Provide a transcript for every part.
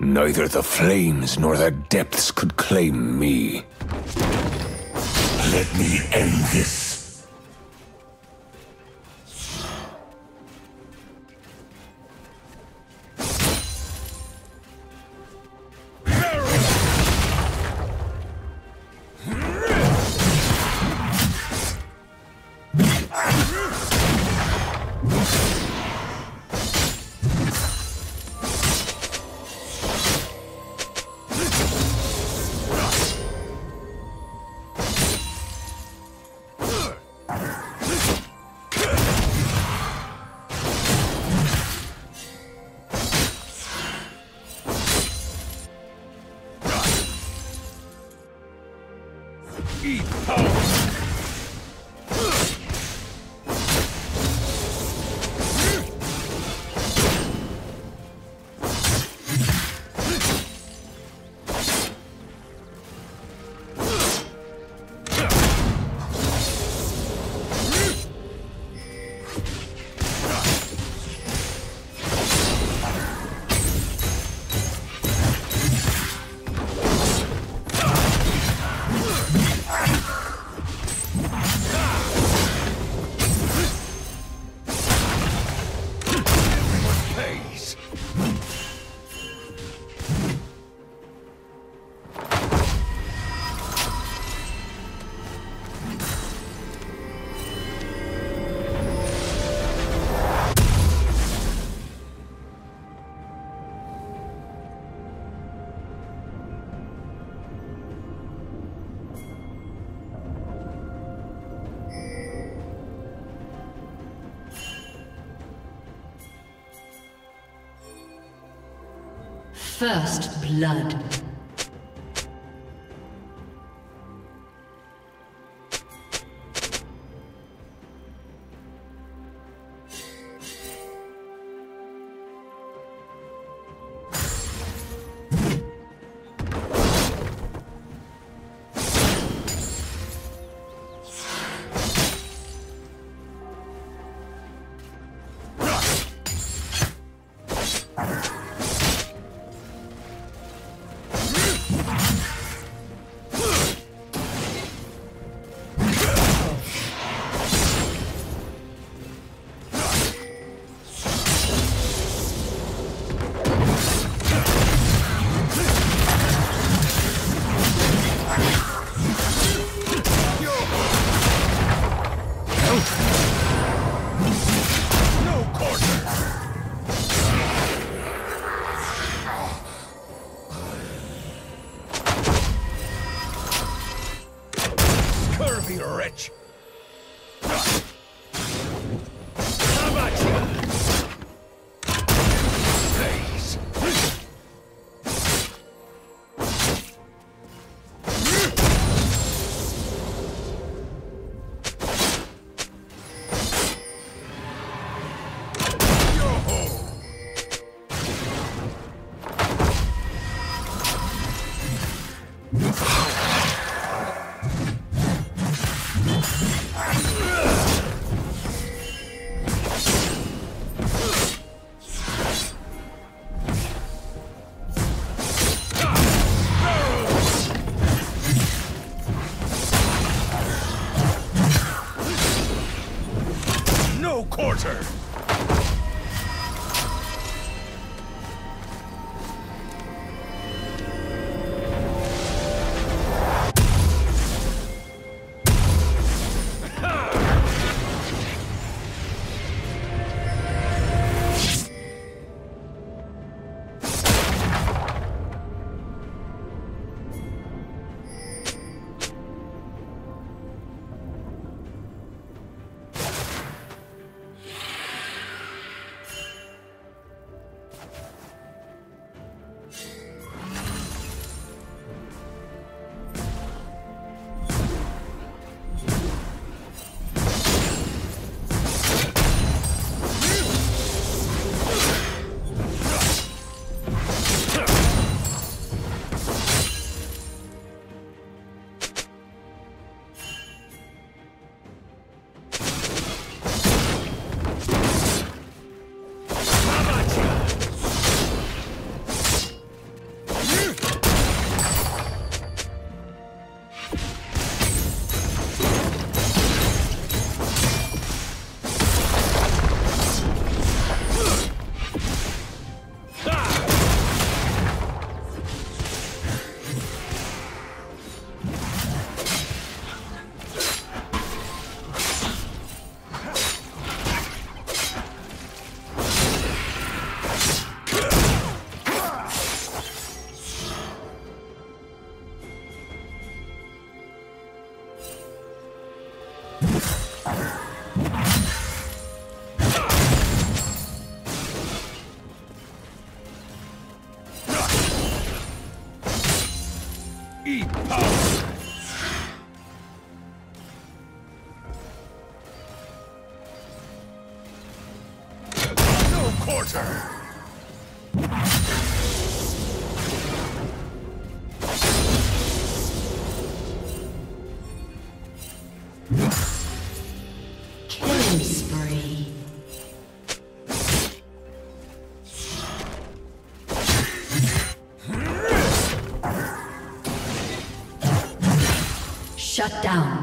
Neither the flames nor the depths could claim me. Let me end this. Eat power! First blood. No quarter! Shut down.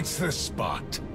It's the spot.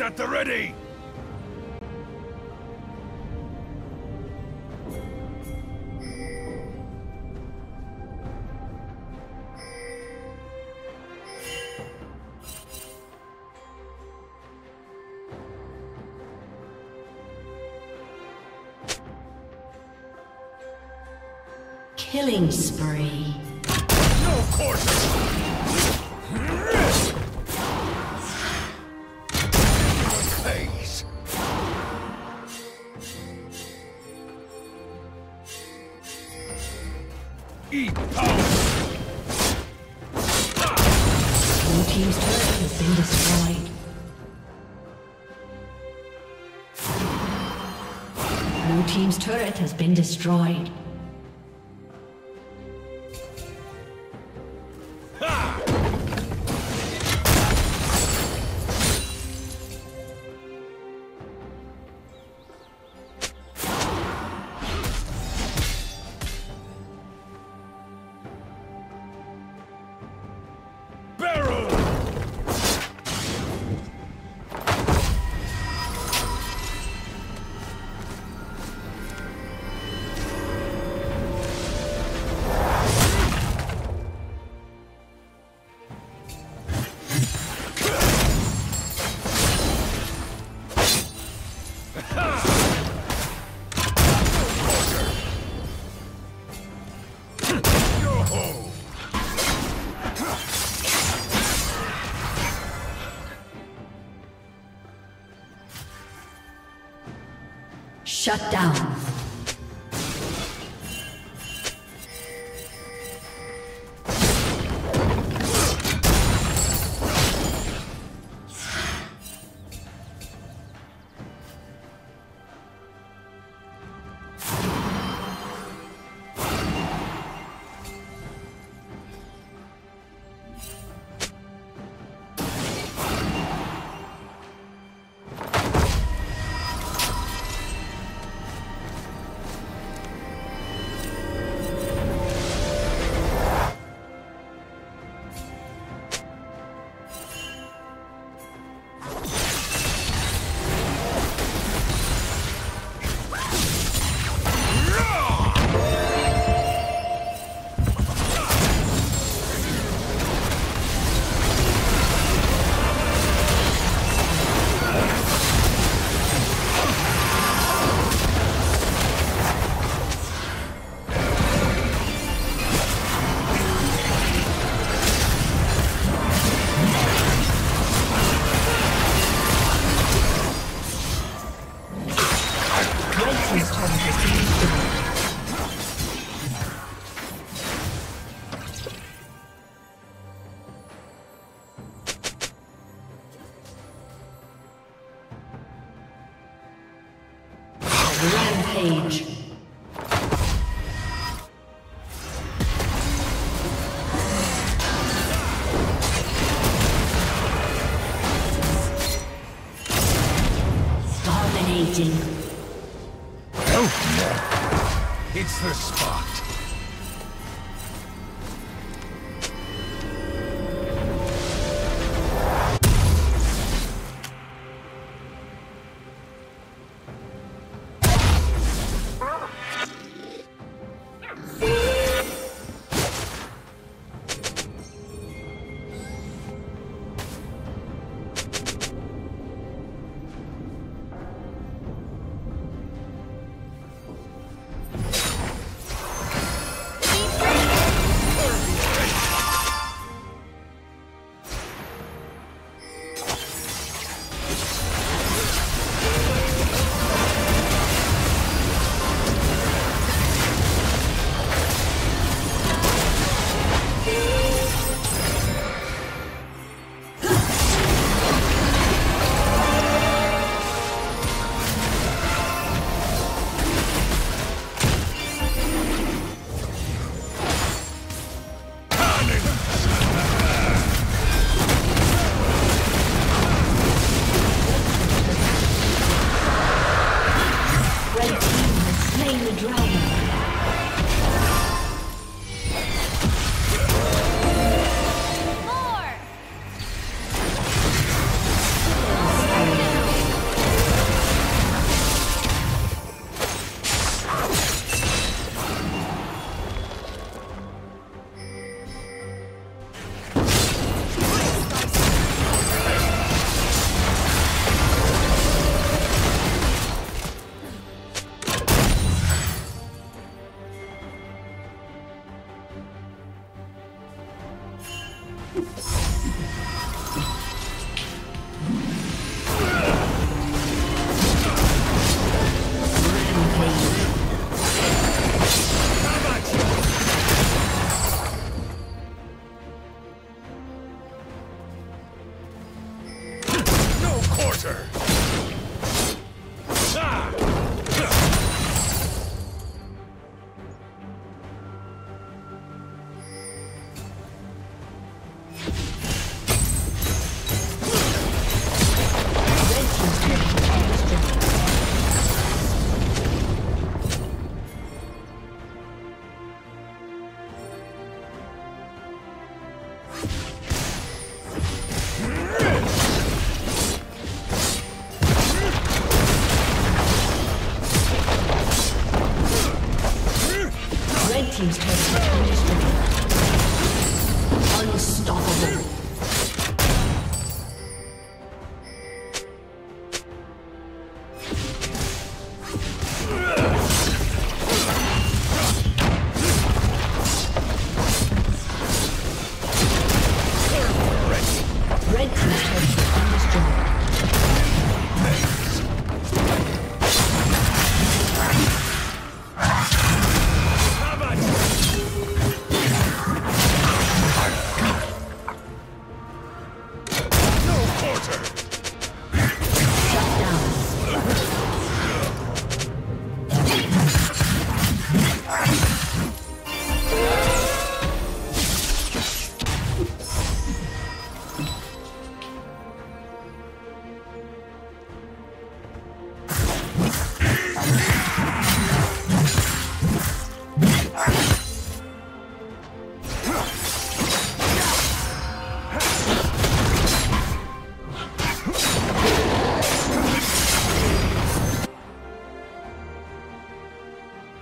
At the ready! Been destroyed. Shut down.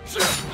是。